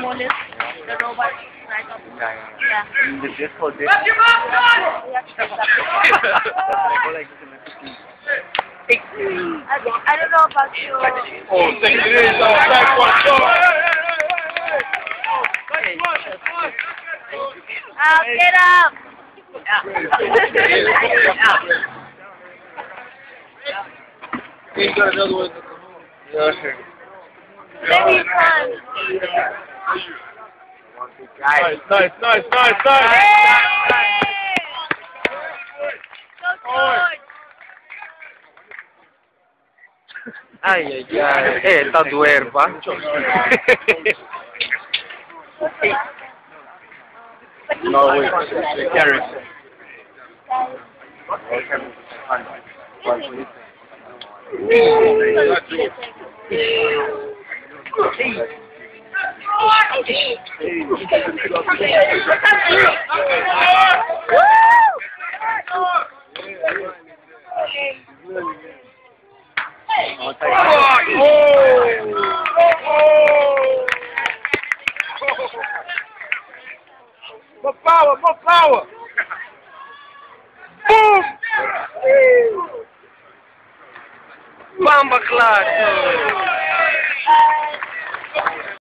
Ramones, the robot, right up. Yeah, Yeah. yeah. The disco, disco. We have to stop that. I, I don't know about you. Oh, second it is. Oh, back one. Oh, Up, get up! He's got another one. Yeah, sure. Maybe fun. Nice, nice, nice, nice, nice. Ai ai ai, è la tua no, wait, the More power, more power. Boom! Bamba. Uh,